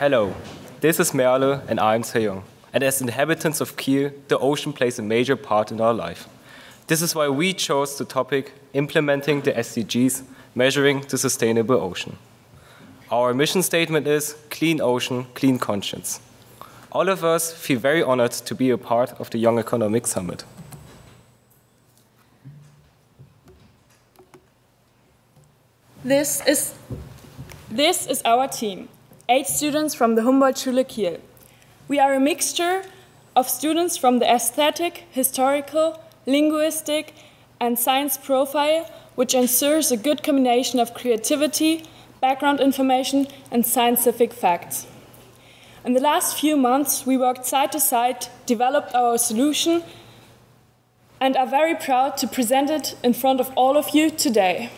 Hello, this is Merle and I'm Sejong. And as inhabitants of Kiel, the ocean plays a major part in our life. This is why we chose the topic implementing the SDGs, measuring the sustainable ocean. Our mission statement is clean ocean, clean conscience. All of us feel very honored to be a part of the Young Economic Summit. This is, this is our team, eight students from the Humboldt-Schule Kiel. We are a mixture of students from the aesthetic, historical, linguistic, and science profile, which ensures a good combination of creativity, background information, and scientific facts. In the last few months, we worked side to side, developed our solution, and are very proud to present it in front of all of you today.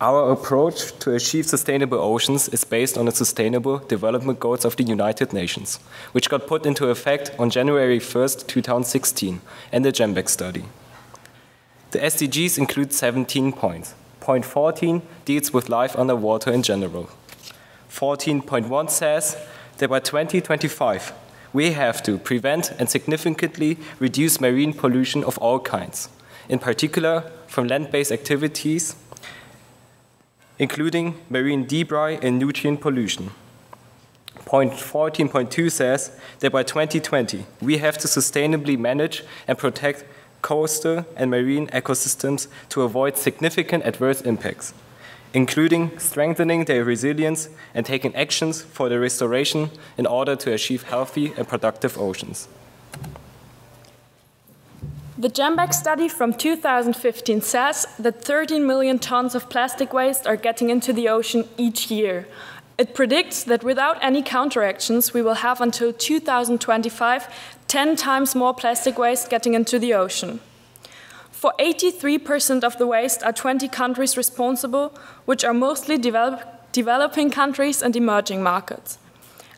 Our approach to achieve sustainable oceans is based on the Sustainable Development Goals of the United Nations, which got put into effect on January 1st, 2016, and the Jambeck study. The SDGs include 17 points. Point 14 deals with life underwater in general. 14.1 says that by 2025, we have to prevent and significantly reduce marine pollution of all kinds, in particular from land-based activities including marine debris and nutrient pollution. Point 14.2 says that by 2020, we have to sustainably manage and protect coastal and marine ecosystems to avoid significant adverse impacts, including strengthening their resilience and taking actions for their restoration in order to achieve healthy and productive oceans. The Jambeck study from 2015 says that 13 million tons of plastic waste are getting into the ocean each year. It predicts that without any counteractions, we will have until 2025 10 times more plastic waste getting into the ocean. For 83% of the waste are 20 countries responsible, which are mostly develop developing countries and emerging markets.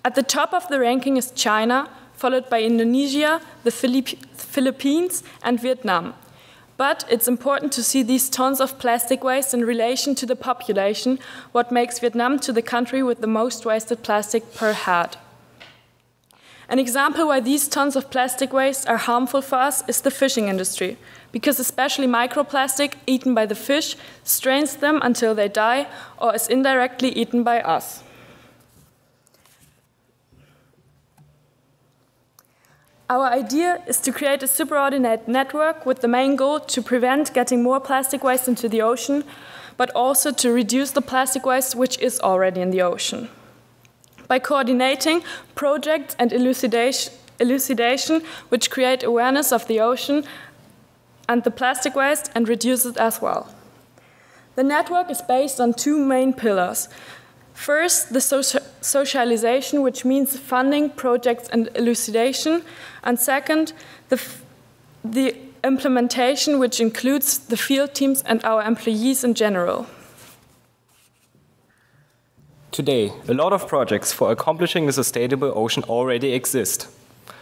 At the top of the ranking is China, followed by Indonesia, the Philippines, and Vietnam. But it's important to see these tons of plastic waste in relation to the population, what makes Vietnam to the country with the most wasted plastic per head. An example why these tons of plastic waste are harmful for us is the fishing industry, because especially microplastic eaten by the fish strains them until they die or is indirectly eaten by us. Our idea is to create a superordinate network with the main goal to prevent getting more plastic waste into the ocean, but also to reduce the plastic waste which is already in the ocean. By coordinating projects and elucidation, elucidation which create awareness of the ocean and the plastic waste and reduce it as well. The network is based on two main pillars. First, the socialization, which means funding projects and elucidation, and second, the, the implementation, which includes the field teams and our employees in general. Today, a lot of projects for accomplishing a sustainable ocean already exist.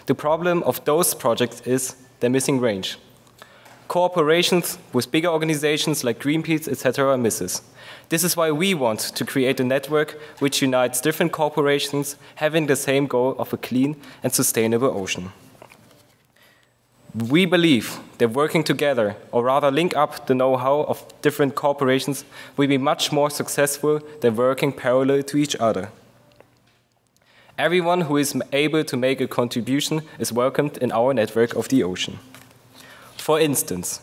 The problem of those projects is their missing range. Cooperations with bigger organizations like Greenpeace, etc. misses. This is why we want to create a network which unites different corporations having the same goal of a clean and sustainable ocean. We believe that working together, or rather link up the know-how of different corporations, will be much more successful than working parallel to each other. Everyone who is able to make a contribution is welcomed in our network of the ocean. For instance,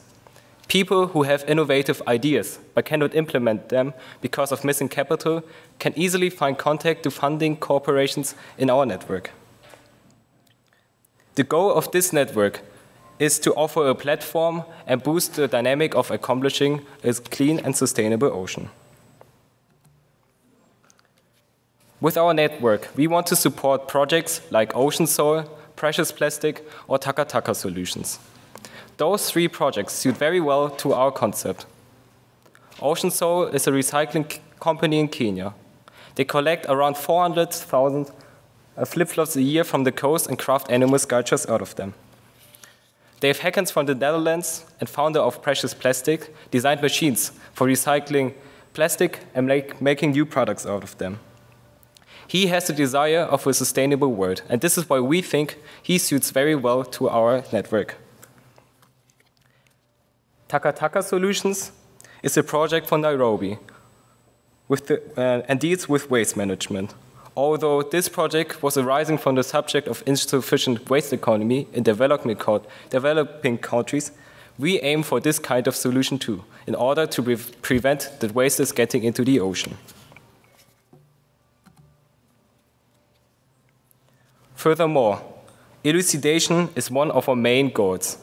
people who have innovative ideas but cannot implement them because of missing capital can easily find contact to funding corporations in our network. The goal of this network is to offer a platform and boost the dynamic of accomplishing a clean and sustainable ocean. With our network, we want to support projects like Ocean Sole, Precious Plastic, or Taka Taka Solutions. Those three projects suit very well to our concept. Ocean Sole is a recycling company in Kenya. They collect around 400,000 uh, flip-flops a year from the coast and craft animal sculptures out of them. Dave Hakkens from the Netherlands and founder of Precious Plastic designed machines for recycling plastic and make, making new products out of them. He has the desire of a sustainable world, and this is why we think he suits very well to our network. Takataka Solutions is a project from Nairobi with the, uh, and deals with waste management. Although this project was arising from the subject of insufficient waste economy in developing countries, we aim for this kind of solution too, in order to pre prevent the waste is getting into the ocean. Furthermore, elucidation is one of our main goals.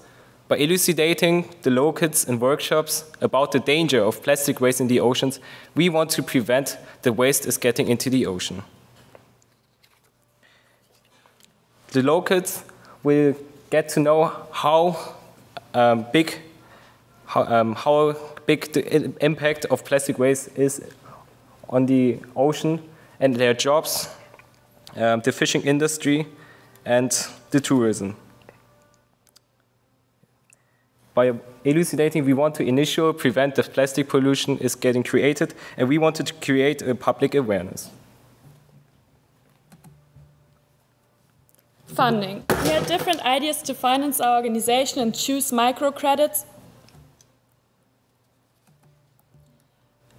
By elucidating the locals in workshops about the danger of plastic waste in the oceans, we want to prevent the waste is getting into the ocean. The locals will get to know how um, big how, um, how big the impact of plastic waste is on the ocean and their jobs um, the fishing industry, and the tourism. By elucidating, we want to initially prevent the plastic pollution is getting created, and we wanted to create a public awareness. Funding. We had different ideas to finance our organization and choose microcredits.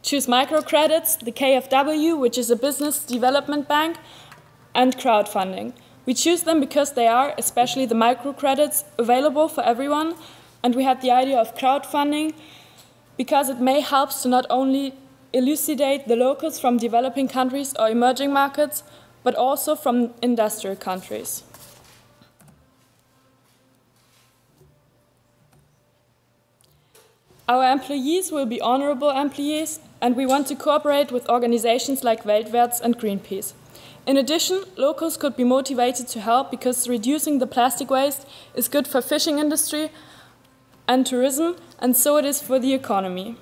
Choose microcredits, the KfW, which is a business development bank, and crowdfunding. We choose them because they are, especially the microcredits, available for everyone, and we had the idea of crowdfunding because it may help to not only elucidate the locals from developing countries or emerging markets, but also from industrial countries. Our employees will be honorable employees, and we want to cooperate with organizations like Weltwärts and Greenpeace. In addition, locals could be motivated to help because reducing the plastic waste is good for fishing industry and tourism, and so it is for the economy.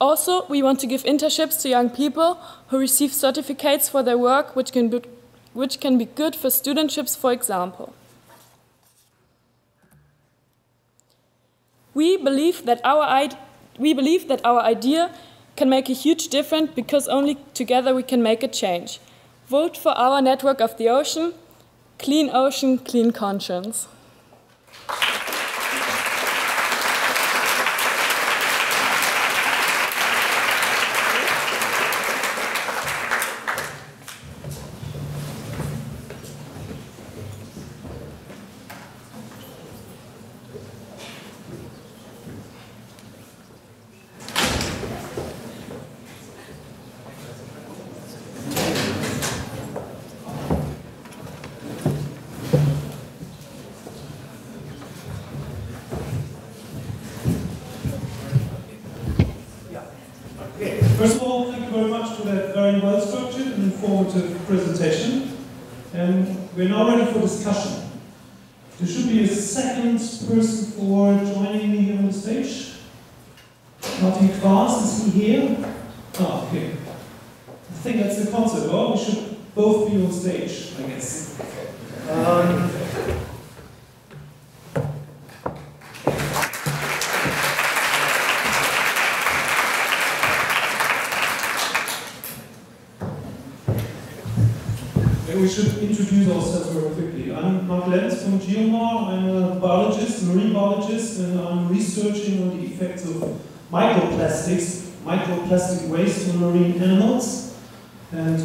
Also, we want to give internships to young people who receive certificates for their work, which can be, which can be good for studentships, for example. We believe that our, we believe that our idea can make a huge difference because only together we can make a change. Vote for our network of the ocean. Clean ocean, clean conscience. There should be a second person for joining me here on the stage. Martin Quaas, is he here? Oh, okay. I think that's the concept. Well, we should both be on stage, I guess. Um, microplastics, microplastic waste to marine animals. And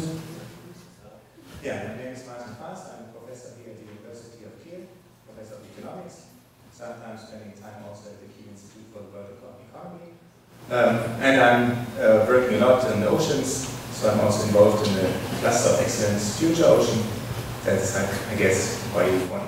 yeah, my name is Martin Quaas. I'm a professor here at the University of Kiel, professor of economics. Sometimes spending time also at the Kiel Institute for World Economy. Um, and I'm uh, working a lot in the oceans, so I'm also involved in the Cluster of Excellence Future Ocean. That's, like, I guess, why you want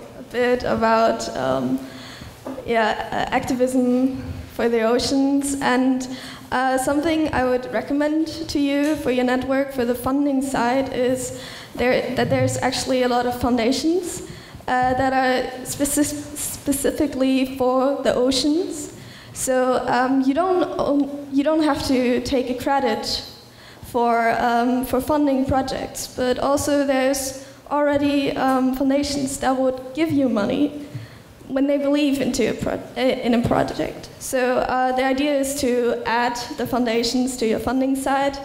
bit about um, yeah, uh, activism for the oceans, and Uh, something I would recommend to you for your network for the funding side is there, that there's actually a lot of foundations uh, that are speci- specifically for the oceans. So um, you don't you don't have to take a credit for um, for funding projects, but also there's already um, foundations that would give you money when they believe into a pro- in a project. So uh, the idea is to add the foundations to your funding side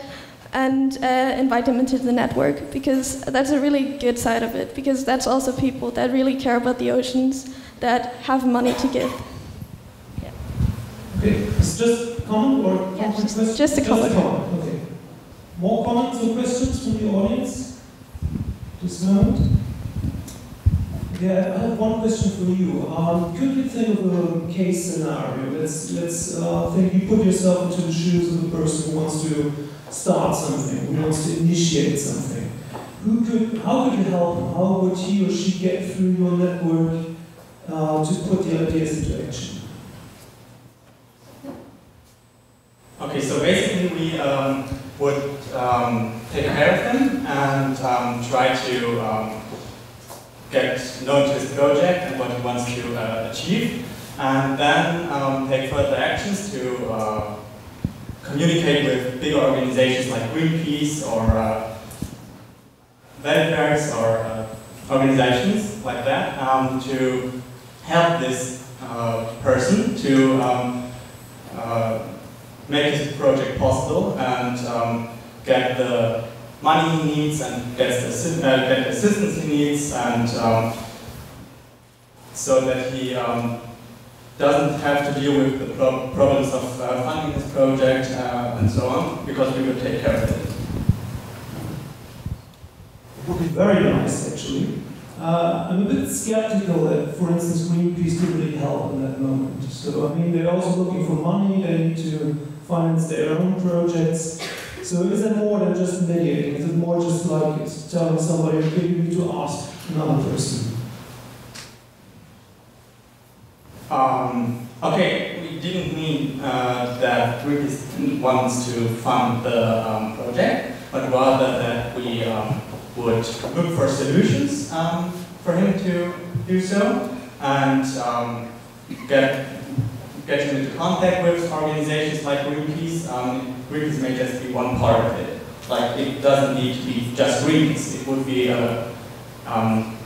and uh, invite them into the network because that's a really good side of it because that's also people that really care about the oceans that have money to give. Yeah. Okay, it's just a comment or yeah, just, just, just, a comment. Just a comment. Okay. More comments or questions from the audience? Moment. Yeah, I have one question for you. Um, could you think of a case scenario? Let's let's uh, think you put yourself into the shoes of a person who wants to start something, who wants to initiate something. Who could? How could you help? How would he or she get through your network uh, to put the ideas into action? Okay, so basically we um, would um, take care of him and um, try to um, get known to his project and what he wants to uh, achieve, and then um, take further actions to uh, communicate with bigger organizations like Greenpeace or uh, or uh, organizations like that um, to help this uh, person to um, uh, make his project possible and um, get the money he needs and gets the, uh, get the assistance he needs and um, so that he um, doesn't have to deal with the pro problems of uh, funding his project uh, and so on because we will take care of it. It would be very nice actually. Uh, I'm a bit skeptical that, for instance, Greenpeace could really help in that moment. So, I mean, they're also looking for money, they need to finance their own projects. So is it more than just mediating? Is it more just like telling somebody, okay, you need to ask another person? Um, okay, we didn't mean uh, that Greenpeace wants to fund the um, project, but rather that we um, would look for solutions um, for him to do so and um, get get him into contact with organizations like Greenpeace. Um, Greenpeace may just be one part of it. Like it doesn't need to be just Greenpeace. It would be a um,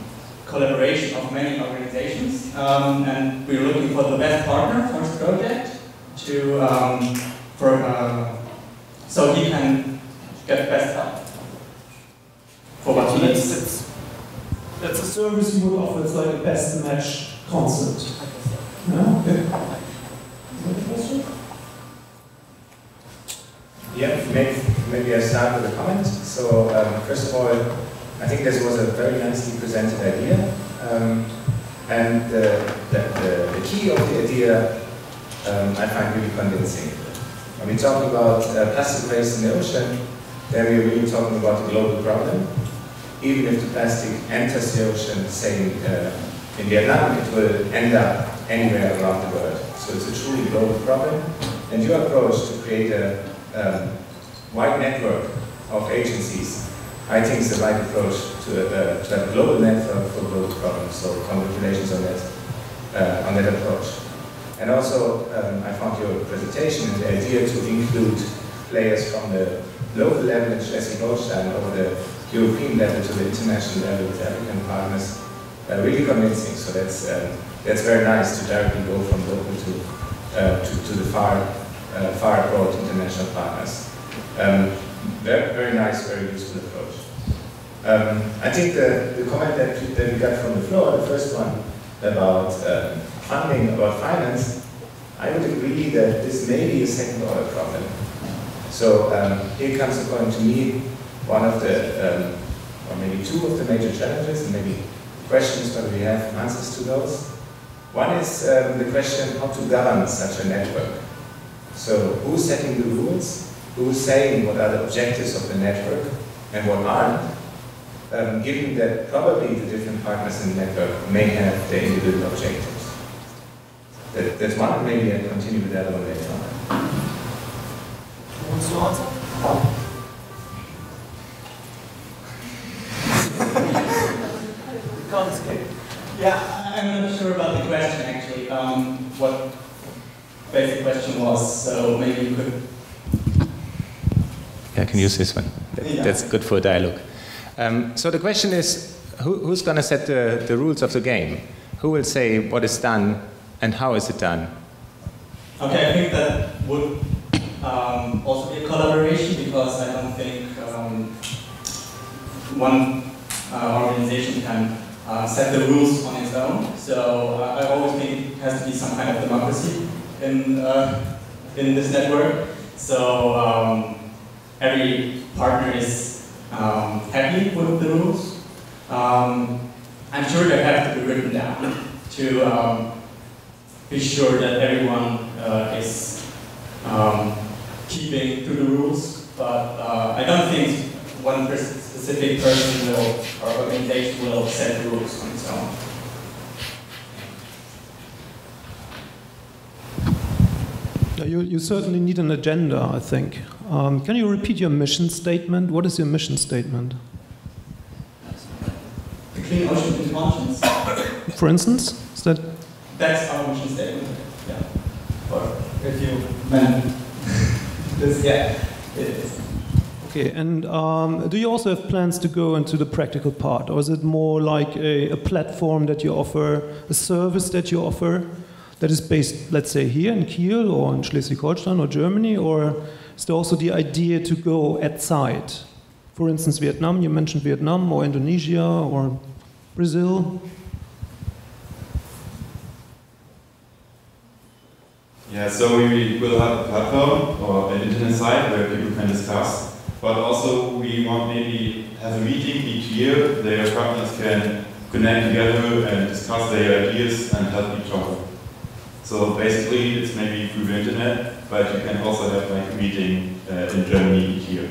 collaboration of many organizations, um, and we're looking for the best partner for this project to um, for uh, so he can get the best help for what he needs. It's, that's a service you would offer. It's like a best match concept. Yeah. Okay. Question? Yeah, maybe, maybe I start with a comment. So um, first of all, I think this was a very nicely presented idea. Um, and the, the, the, the, key of the idea um, I find really convincing. When we talk about uh, plastic waste in the ocean, then we're really talking about a global problem. Even if the plastic enters the ocean, say uh, in Vietnam, it will end up anywhere around the world. So it's a truly global problem. And your approach to create a um, wide network of agencies, I think is the right approach to, uh, to a global network for global problems. So congratulations on that, uh, on that approach. And also, um, I found your presentation and the idea to include players from the local level in Schleswig-Holstein over the European level to the international level with African partners uh, really convincing. So that's um, that's very nice to directly go from local to uh, to, to, the far uh, far abroad international partners. Um, very very nice, very useful approach. Um, I think the, the comment that, that we got from the floor, the first one about um, funding, about finance, I would agree that this may be a second order problem. So um, here comes according to me one of the, um, or maybe two of the major challenges, and maybe questions, but we have answers to those. One is um, the question how to govern such a network. So who's setting the rules? Who's saying what are the objectives of the network and what aren't? Um, given that probably the different partners in the network may have their individual objectives. That, that's one, maybe I continue with that one later on. answer? Basic question was, so maybe you could. Yeah, I can use this one. That, Yeah. That's good for a dialogue. Um, so the question is, who, who's going to set the, the rules of the game? Who will say what is done and how is it done? Okay, I think that would um, also be a collaboration because I don't think um, one uh, organization can uh, set the rules on its own. So uh, I always think it has to be some kind of democracy in uh, in this network. So um, every partner is um, happy with the rules. Um, I'm sure they have to be written down to um, be sure that everyone uh, is um, keeping to the rules. But uh, I don't think one specific person will or organization will set the rules on its own. Yeah, You, you certainly need an agenda, I think. Um, can you repeat your mission statement? What is your mission statement? The clean ocean in conscience. For instance, is that That's our mission statement. Yeah. Or if you meant this, yeah, it is. okay? And um, do you also have plans to go into the practical part, or is it more like a, a platform that you offer, a service that you offer, that is based, let's say, here in Kiel or in Schleswig-Holstein or Germany, or is there also the idea to go outside? For instance, Vietnam. You mentioned Vietnam or Indonesia or Brazil. Yeah, so we will have a platform or an internet site where people can discuss, but also we want maybe have a meeting each year. Their partners can connect together and discuss their ideas and help each other. So basically, it's maybe through the internet, but you can also have like a meeting uh, in Germany year.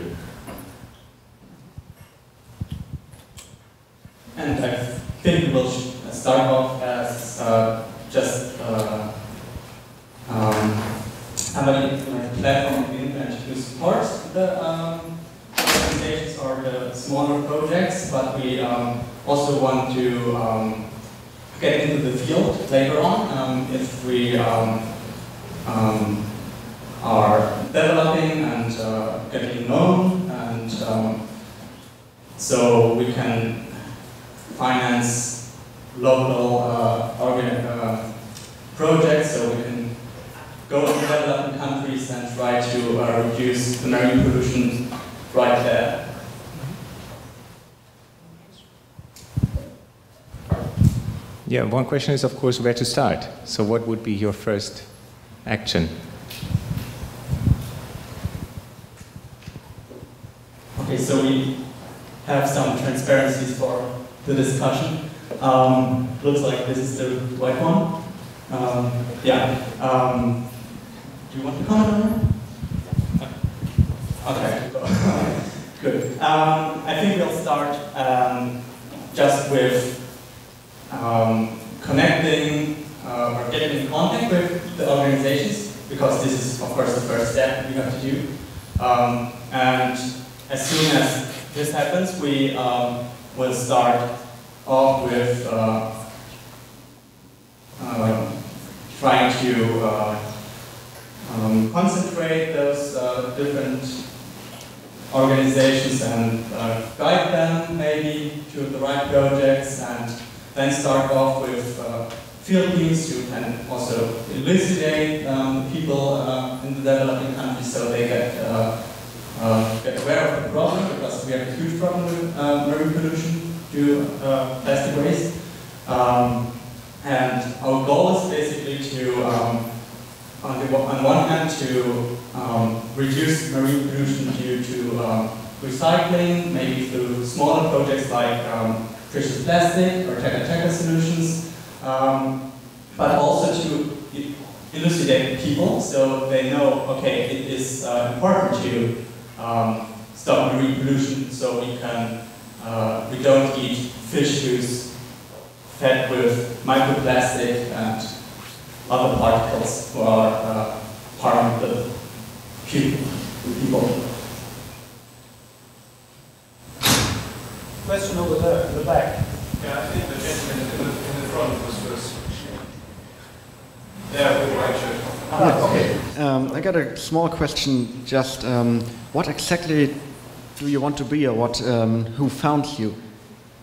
And I think we'll start off as uh, just uh, um, having like a platform on the internet to support the um, organizations or the smaller projects, but we um, also want to um, get into the field later on um, if we um, um, are developing and uh, getting known and um, so we can finance local uh, uh, projects so we can go to developing countries and try to uh, reduce the marine pollution right there. Yeah, one question is, of course, where to start. So, what would be your first action? Okay, so we have some transparencies for the discussion. Um, looks like this is the right one. Um, yeah. Um, do you want to comment on that? Okay. Good. Um, I think we'll start um, just with um, connecting uh, or getting in contact with the organizations because this is, of course, the first step we have to do. Um, and as soon as this happens, we um, will start off with uh, uh, trying to uh, um, concentrate those uh, different organizations and uh, guide them maybe to the right projects and then start off with uh, field teams who can also elucidate um, people uh, in the developing countries so they get uh, uh, get aware of the problem because we have a huge problem with uh, marine pollution due uh, plastic waste. Um, and our goal is basically to, um, on, the, on one hand, to um, reduce marine pollution due to um, recycling, maybe through smaller projects like um, precious plastic or Taka-Taka solutions, um, but also to elucidate people so they know, okay, it is uh, important to um, stop marine pollution so we can, uh, we don't eat fish who's fed with microplastic and other particles are uh, harming the people. Question over there in the back. Yeah, I think the gentleman in the, in the front was first. Yeah, with the white shirt. Ah, okay. Um, I got a small question. Just um, what exactly do you want to be, or what? Um, who found you?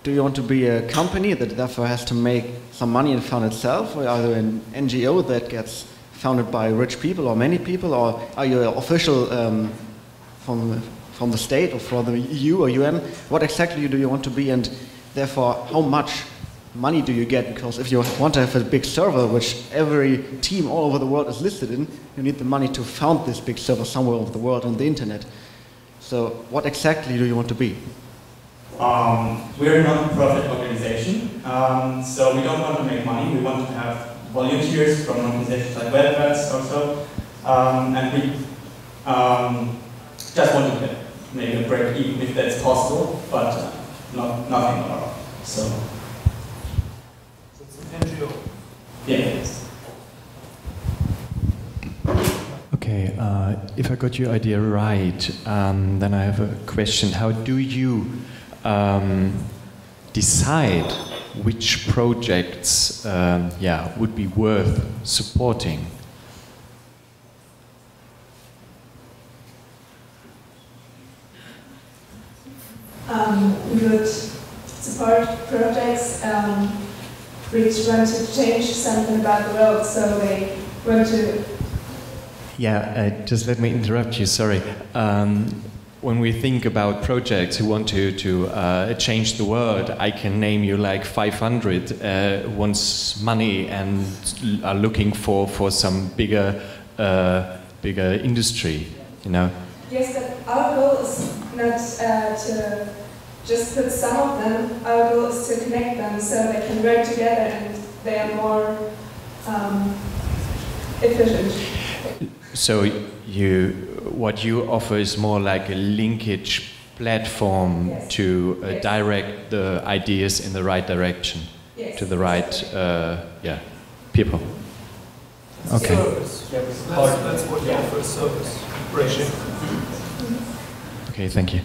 Do you want to be a company that therefore has to make some money and found itself, or are you an NGO that gets founded by rich people or many people, or are you official um, from from the state or from the EU or UN? What exactly do you want to be, and therefore how much money do you get? Because if you want to have a big server, which every team all over the world is listed in, you need the money to found this big server somewhere over the world on the internet. So, what exactly do you want to be? Um, we're a non-profit organization, um, so we don't want to make money. We want to have volunteers from organizations like Weltwärts also, um, and we um, just want to get maybe a break even if that's possible, but uh, not nothing more. So. So it's an NGO. Yes. Okay, uh, if I got your idea right, um, then I have a question. How do you um, decide which projects, um, yeah, would be worth supporting? Um, we would support projects um, which want to change something about the world, so they want to Yeah, uh, just let me interrupt you, sorry. Um, when we think about projects who want to, to uh, change the world, I can name you like 500 uh, wants money and are looking for, for some bigger, uh, bigger industry, you know. Yes, but our goal is not uh, to just put some of them. Our goal is to connect them so they can work together and they are more um, efficient. So you, what you offer is more like a linkage platform Yes. to uh, Yes. direct the ideas in the right direction Yes. to the right, uh, yeah, people. Okay. Service. That's, that's what you offer, service. Bridging. Okay, thank you.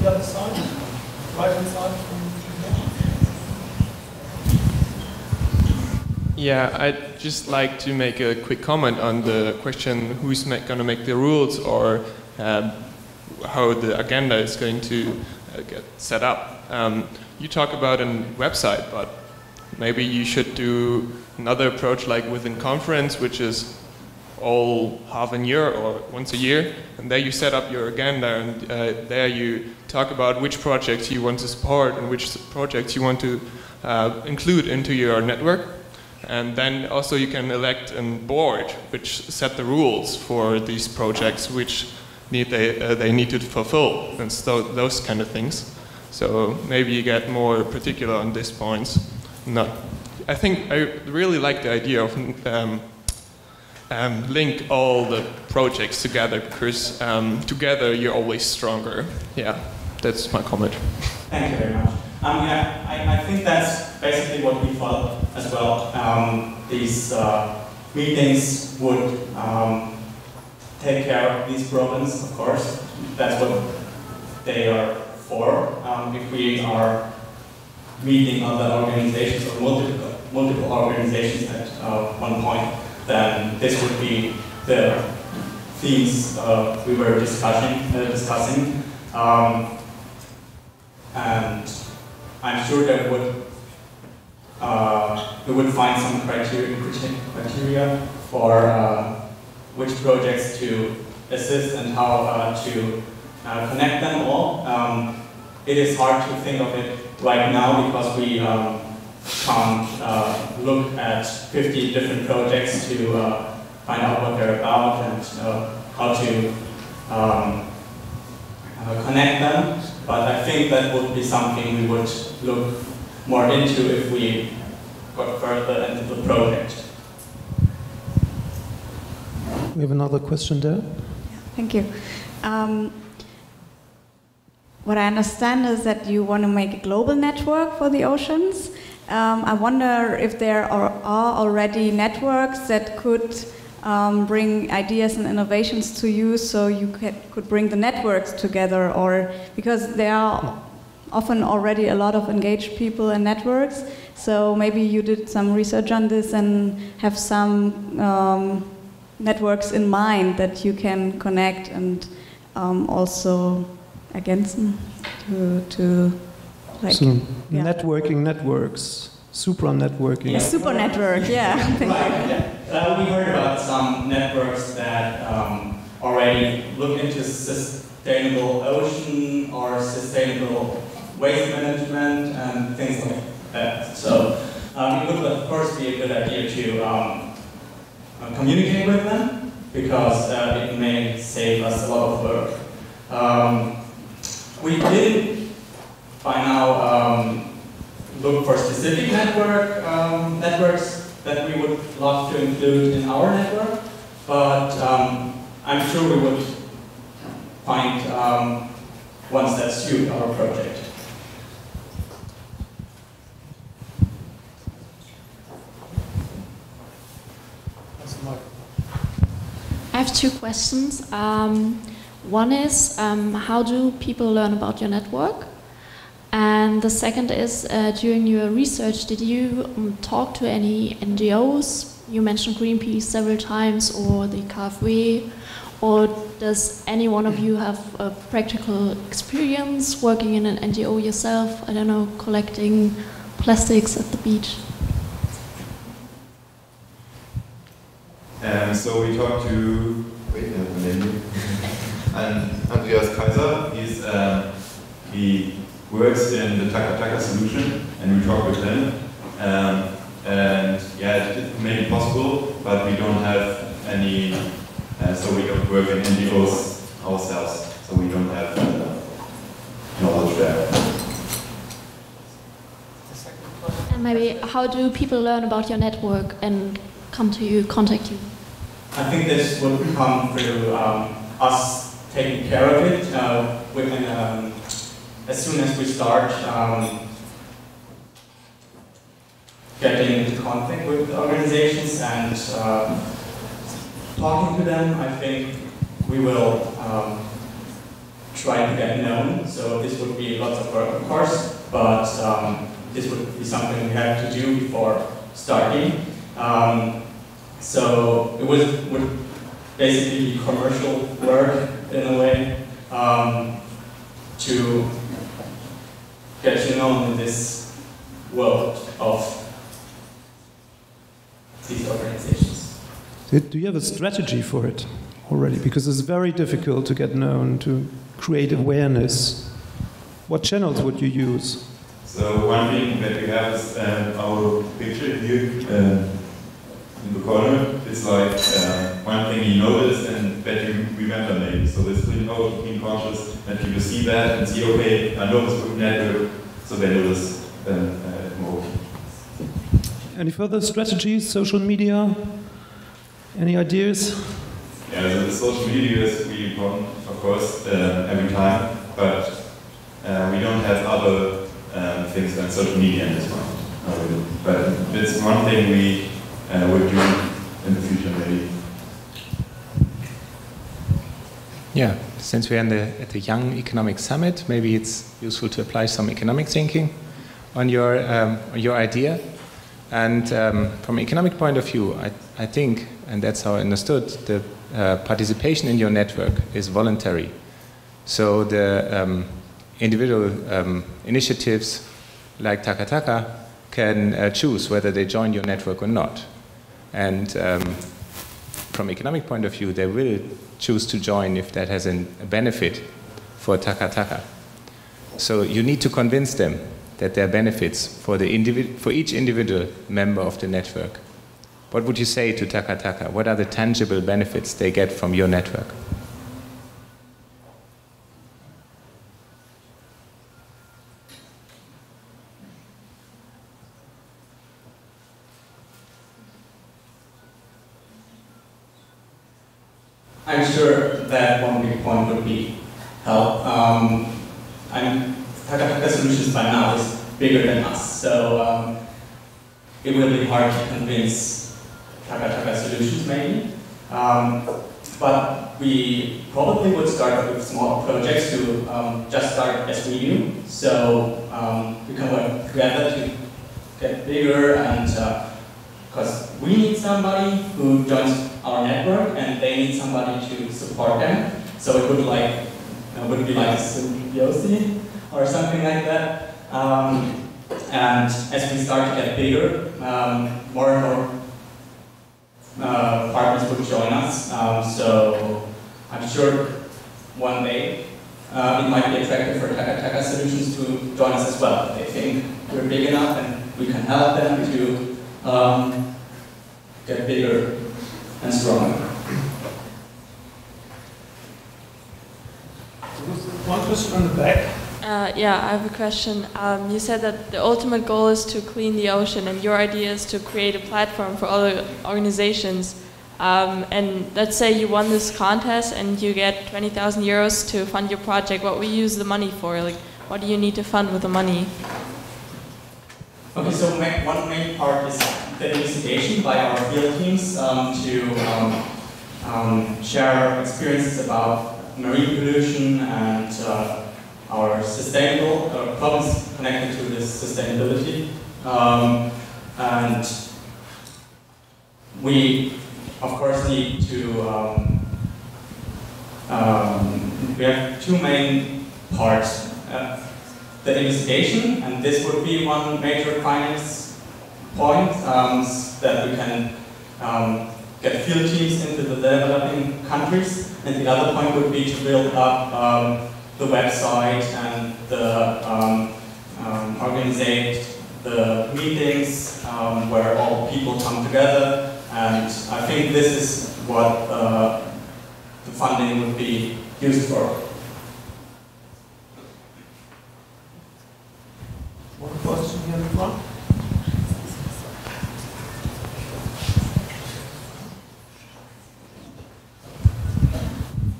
The other side. Right hand side Yeah, I'd just like to make a quick comment on the question who's going to make the rules or um, how the agenda is going to uh, get set up. Um, you talk about a website, but maybe you should do another approach like within conference, which is all half a year or once a year, and there you set up your agenda, and uh, there you talk about which projects you want to support and which projects you want to uh, include into your network. And then also you can elect a board which set the rules for these projects which need they, uh, they need to fulfill and so those kind of things. So maybe you get more particular on these points. Not, I think I really like the idea of um, um, link all the projects together because um, together you're always stronger. Yeah, that's my comment. Thank you very much. Um, yeah, I, I think that's basically what we felt as well. Um, these uh, meetings would um, take care of these problems, of course. That's what they are for. Um, if we are meeting other organizations or multiple, multiple organizations at uh, one point, then this would be the themes uh, we were discussing. Uh, discussing. Um, and I'm sure that would uh, we would find some criteria, criteria for uh, which projects to assist and how uh, to uh, connect them all. Um, it is hard to think of it right now because we um, can't uh, look at 50 different projects to uh, find out what they're about and uh, how to um, uh, connect them. But I think that would be something we would look more into if we got further into the project. We have another question there. Thank you. Um, what I understand is that you want to make a global network for the oceans. Um, I wonder if there are, are already networks that could um, bring ideas and innovations to you so you could bring the networks together or because there are often already a lot of engaged people and networks. So maybe you did some research on this and have some um, networks in mind that you can connect and um, also against to, to like so yeah. networking networks supra networking yeah, super network yeah right, yeah. Uh, we heard about some networks that um, already look into sustainable ocean or sustainable waste management and things like that. So um, it would of course be a good idea to um, uh, communicate with them because uh, it may save us a lot of work. Um, we did by now um, look for specific network um, networks that we would love to include in our network, but um, I'm sure we would find um, ones that suit our project. I have two questions. Um, one is, um, how do people learn about your network? And the second is, uh, during your research, did you um, talk to any NGOs? You mentioned Greenpeace several times, or the KfW, or does any one of you have a practical experience working in an NGO yourself? I don't know, collecting plastics at the beach. Um, so we talked to wait, name and Andreas Kaiser. He's um, he works in the Taka Taka solution, and we talked with him. Um, and yeah, it may be possible, but we don't have any, uh, so we don't work in NGOs ourselves, so we don't have uh, knowledge there. And maybe how do people learn about your network and come to you, contact you? I think this will come through um, us taking care of it. Uh, within, um, as soon as we start um, getting into contact with organizations and um, talking to them, I think we will um, try to get known. So this would be lots of work, of course, but um, this would be something we have to do before starting. Um, so it was would basically be commercial work in a way um, to get you known in this world of these organizations. Do you have a strategy for it already? Because it's very difficult to get known, to create awareness. What channels would you use? So one thing that we have is uh, our picture here uh, in the corner. It's like uh, one thing you notice and that you remember maybe. So this clean out, being conscious, and people see that and see, okay, I know this good network, so they notice then uh, more. Any further strategies, social media? Any ideas? Yeah, so the social media is really important, of course, uh, every time, but uh, we don't have other um, things than social media in this moment. Uh, but it's one thing we uh, would do in the future, maybe. Yeah, since we're the, at the Young Economic Summit, maybe it's useful to apply some economic thinking on your, um, on your idea. And um, from an economic point of view, I, I think, and that's how I understood, the uh, participation in your network is voluntary. So the um, individual um, initiatives like Takataka Taka can uh, choose whether they join your network or not. And um, from economic point of view, they will choose to join if that has a benefit for Taka Taka. So you need to convince them that there are benefits for, the for each individual member of the network. What would you say to Taka Taka? What are the tangible benefits they get from your network? I'm sure that one big point would be help. Um, I'm, Taka Solutions by now is bigger than us, so um, it will be hard to convince Taka Taka Solutions maybe. Um, but we probably would start with small projects to um, just start as we do. So um, we can work together to get bigger and because uh, we need somebody who joins our network and they need somebody to support them. So it would like it would be like symbiosis or something like that. Um, and as we start to get bigger, um, more and more uh, partners would join us. Um, so I'm sure one day uh, it might be attractive for Taka Taka Solutions to join us as well. They think we're big enough and we can help them to um, get bigger and stronger. One question on the back. Uh, yeah, I have a question. Um, you said that the ultimate goal is to clean the ocean, and your idea is to create a platform for other organizations. Um, and let's say you won this contest and you get 20,000 euros to fund your project. What will you use the money for? Like, what do you need to fund with the money? Okay, so one main part is the investigation by our field teams um, to um, um, share experiences about marine pollution and uh, our sustainable uh, problems connected to this sustainability. Um, and we, of course, need to, um, um, we have two main parts. Uh, the investigation, and this would be one major finance point um, that we can um, get field teams into the developing countries, and the other point would be to build up um, the website and the um, um, organize the meetings um, where all people come together. And I think this is what uh, the funding would be used for. One question here in front.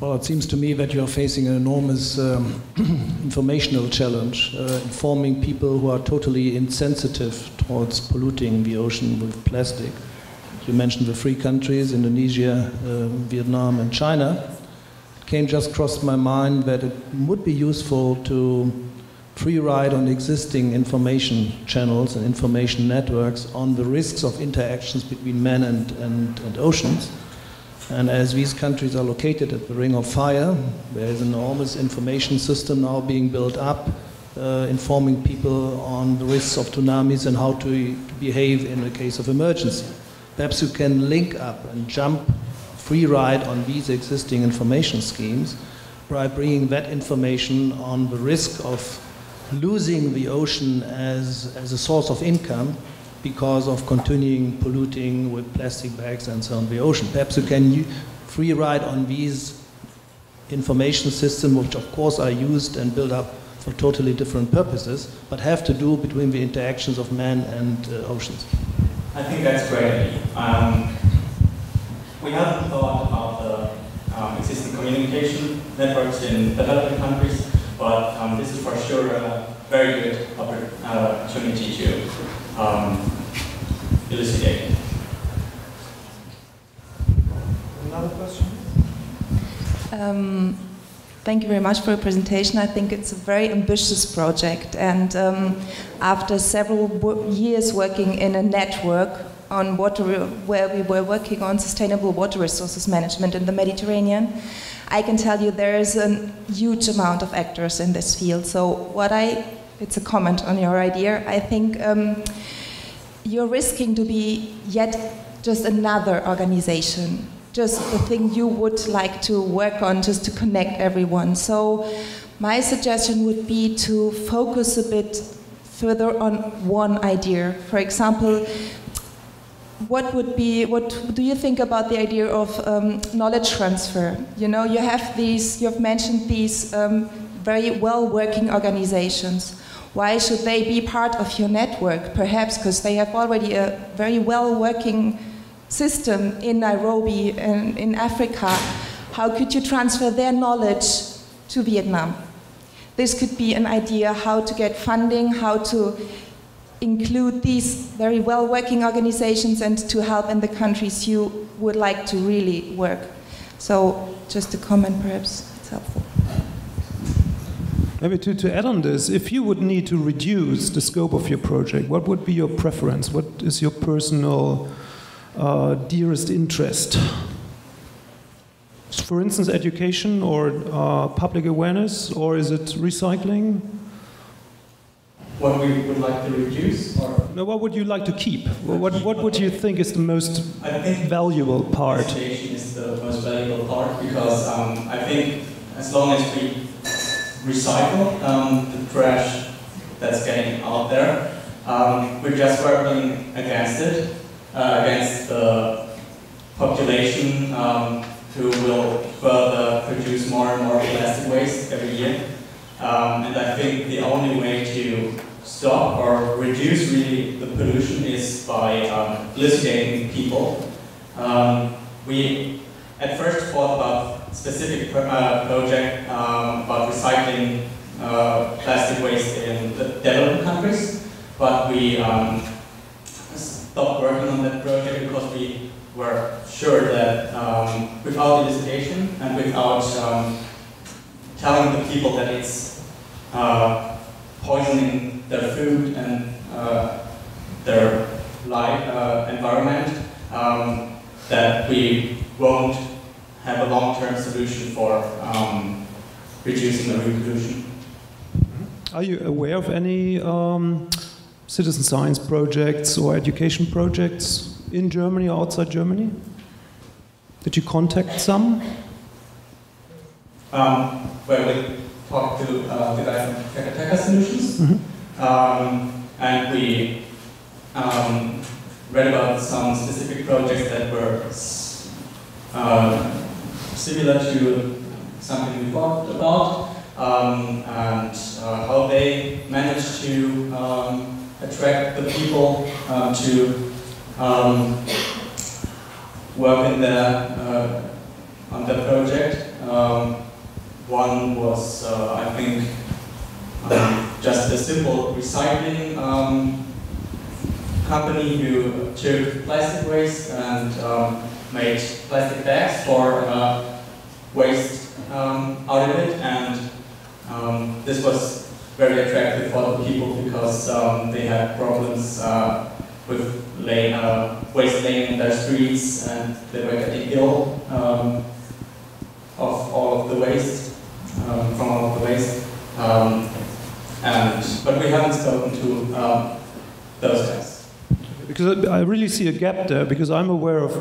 Well, it seems to me that you are facing an enormous um, informational challenge, uh, informing people who are totally insensitive towards polluting the ocean with plastic. You mentioned the three countries Indonesia, uh, Vietnam, and China. It came just crossed my mind that it would be useful to free ride on existing information channels and information networks on the risks of interactions between men and, and, and oceans and as these countries are located at the Ring of Fire, there is an enormous information system now being built up, uh, informing people on the risks of tsunamis and how to, to behave in a case of emergency. Perhaps you can link up and jump free ride on these existing information schemes by bringing that information on the risk of losing the ocean as, as a source of income because of continuing polluting with plastic bags and so on the ocean. Perhaps you can free ride on these information systems, which of course are used and built up for totally different purposes, but have to do between the interactions of man and uh, oceans. I think that's great. Um, we haven't thought about the um, existing communication networks in developing countries, but um, this is for sure a very good opportunity to um, elucidate. Another question? Um, thank you very much for your presentation. I think it's a very ambitious project, and um, after several years working in a network on water, where we were working on sustainable water resources management in the Mediterranean, I can tell you there is a huge amount of actors in this field. So what I it's a comment on your idea. I think um, you're risking to be yet just another organization, just the thing you would like to work on, just to connect everyone. So my suggestion would be to focus a bit further on one idea. For example, what would be what do you think about the idea of um, knowledge transfer you know you have these you have mentioned these um, very well working organizations why should they be part of your network? Perhaps because they have already a very well working system in Nairobi and in Africa. How could you transfer their knowledge to Vietnam? This could be an idea how to get funding, how to include these very well working organizations and to help in the countries you would like to really work. So just a comment perhaps it's helpful. Maybe to, to add on this, if you would need to reduce the scope of your project, what would be your preference? What is your personal uh, dearest interest? For instance, education or uh, public awareness, or is it recycling? What we would like to reduce, or no, what would you like to keep? What, what would you think is the most I think valuable part? Education is the most valuable part because um, I think as long as we recycle um, the trash that's getting out there, um, we're just working against it, uh, against the population um, who will further produce more and more plastic waste every year. Um, and I think the only way to stop or reduce really the pollution is by um, people. Um, we at first thought about specific uh, project um, about recycling uh, plastic waste in the developed countries, but we um, stopped working on that project because we were sure that um, without elucidation and without um, telling the people that it's uh, poisoning their food and uh, their life uh, environment, um, that we won't have a long-term solution for um, reducing the pollution. Are you aware of any um, citizen science projects or education projects in Germany or outside Germany? Did you contact some? Um, well, we talked to uh, the guy from Takataka Solutions, Mm -hmm. um, and we um, read about some specific projects that were uh, similar to something we talked about, um, and uh, how they managed to um, attract the people uh, to um, work in the, uh, on the project. Um, one was, uh, I think, just a simple recycling company who took plastic waste and um, made plastic bags for uh, waste um, out of it, and um, this was very attractive for the people because um, they had problems uh, with lay, uh, waste laying in their streets, and they were getting ill um, of all of the waste, um, from all of the waste. Um, and but we haven't spoken to those guys. Because I really see a gap there, because I'm aware of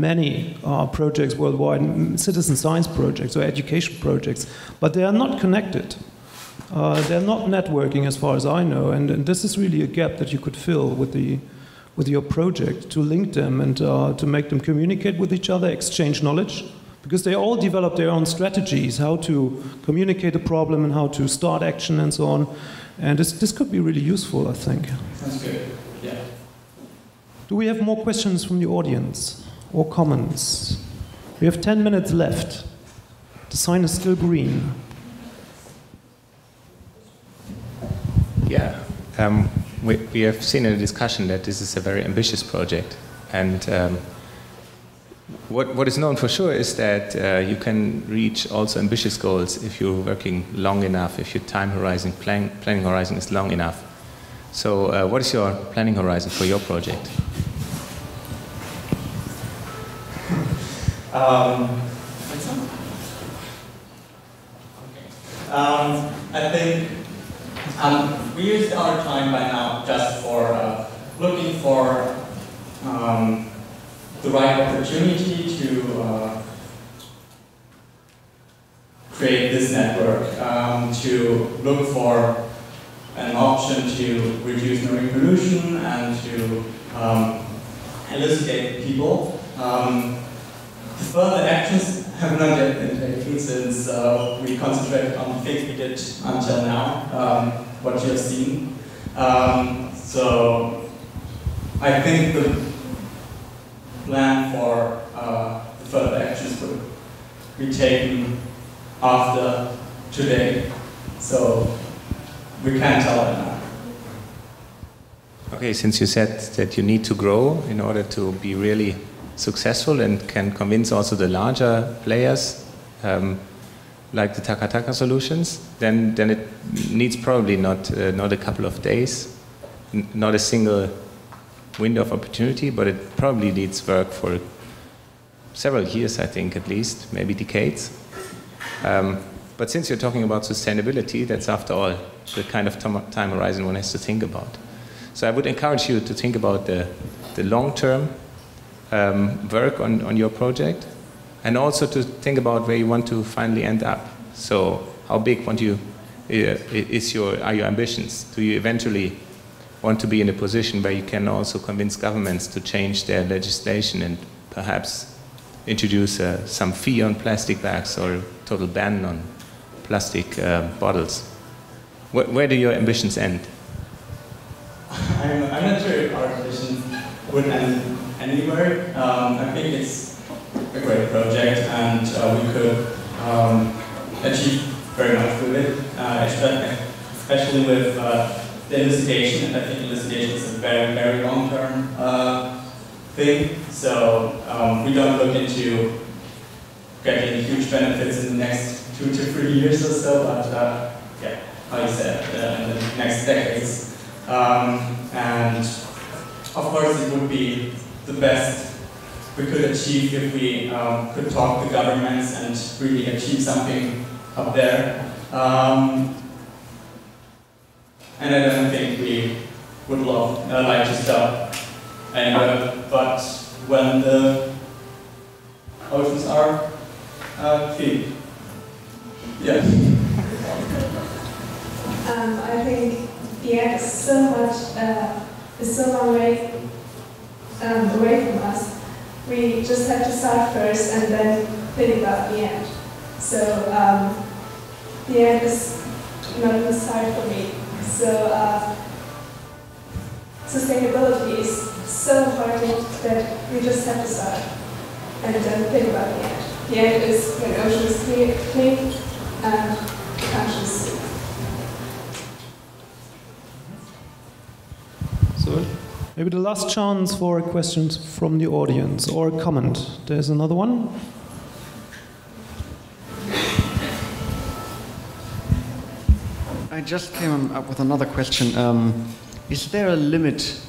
many uh, projects worldwide, citizen science projects or education projects, but they are not connected. Uh, they're not networking as far as I know, and, and, this is really a gap that you could fill with, the, with your project to link them and uh, to make them communicate with each other, exchange knowledge, because they all develop their own strategies, how to communicate a problem and how to start action and so on. And this, this could be really useful, I think. Sounds good, yeah. Do we have more questions from the audience? Or comments? We have 10 minutes left. The sign is still green. Yeah, um, we, we have seen in the discussion that this is a very ambitious project. And um, what, what is known for sure is that uh, you can reach also ambitious goals if you're working long enough, if your time horizon, plan, planning horizon is long enough. So, uh, what is your planning horizon for your project? Um, um, I think um, we used our time by now just for uh, looking for um, the right opportunity to uh, create this network, um, to look for an option to reduce marine pollution and to um, elucidate people. Further actions have not yet been taken since uh, we concentrated on the things we did until now, um, what you have seen. Um, so I think the plan for uh, the further actions would be taken after today. So we can't tell right now. Okay, since you said that you need to grow in order to be really successful and can convince also the larger players, um, like the Takataka solutions, then, then it needs probably not, uh, not a couple of days, not a single window of opportunity, but it probably needs work for several years, I think, at least, maybe decades. Um, but since you're talking about sustainability, that's after all the kind of time horizon one has to think about. So I would encourage you to think about the, the long-term um, work on, on your project and also to think about where you want to finally end up. So how big want you, uh, is your, are your ambitions? Do you eventually want to be in a position where you can also convince governments to change their legislation and perhaps introduce uh, some fee on plastic bags or total ban on plastic uh, bottles? Where, where, do your ambitions end? I'm, I'm not sure if our ambitions would end anywhere. Um, I think it's a great project and uh, we could um, achieve very much with it, uh, especially with uh, the investigation. I think investigation is a very, very long-term uh, thing. So um, we don't look into getting huge benefits in the next two to three years or so, but yeah, like I said, in the next decades. Um, and of course it would be the best we could achieve if we um, could talk to governments and really achieve something up there. Um, and I don't think we would love, uh, like to stop anywhere, but when the oceans are uh, clean. Yeah. Um, I think the is so much, uh, is so long way um, away from us, we just have to start first and then think about the end. So um, the end is not in sight for me. So uh, sustainability is so important that we just have to start and then think about the end. The end is when ocean is clean, clean and maybe the last chance for questions from the audience or a comment. There's another one. I just came up with another question. Um, is there a limit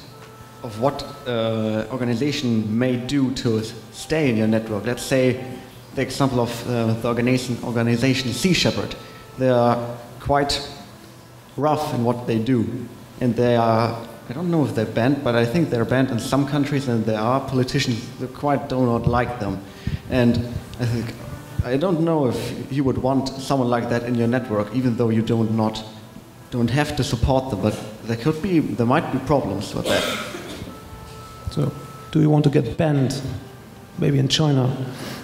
of what uh, organization may do to stay in your network? Let's say the example of uh, the organization, organization Sea Shepherd. They are quite rough in what they do, and they are I don't know if they're banned, but I think they're banned in some countries, and there are politicians that quite do not like them. And I think I don't know if you would want someone like that in your network, even though you don't not don't have to support them. But there could be, there might be problems with that. So, do you want to get banned? Maybe in China.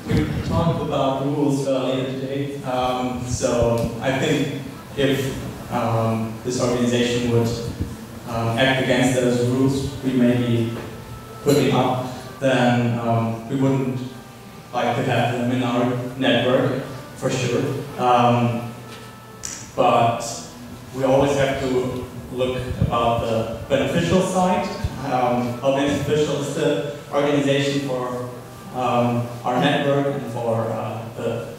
We talked about rules earlier today. Um, so I think if um, this organization would um, act against those rules we may be putting up, then um, we wouldn't like to have them in our network, for sure. Um, but we always have to look about the beneficial side. Um, how beneficial is the organization for um, our network and for uh, the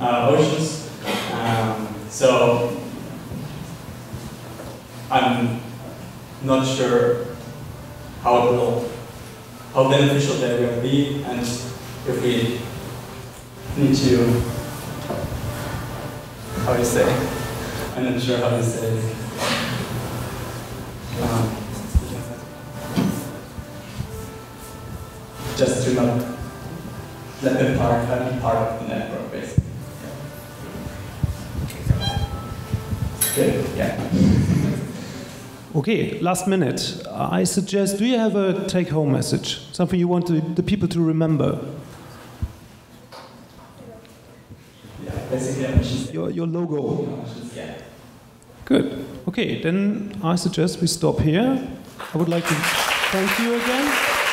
uh, oceans. Um, so I'm not sure how how beneficial that will be, and if we need to, how do you say? I'm not sure how to say it. Um, just to not let them part, be part of the network, basically. Good, yeah. Okay, last minute. I suggest, do you have a take home message? Something you want to, the people to remember? Your, your logo. Good. Okay, then I suggest we stop here. I would like to thank you again.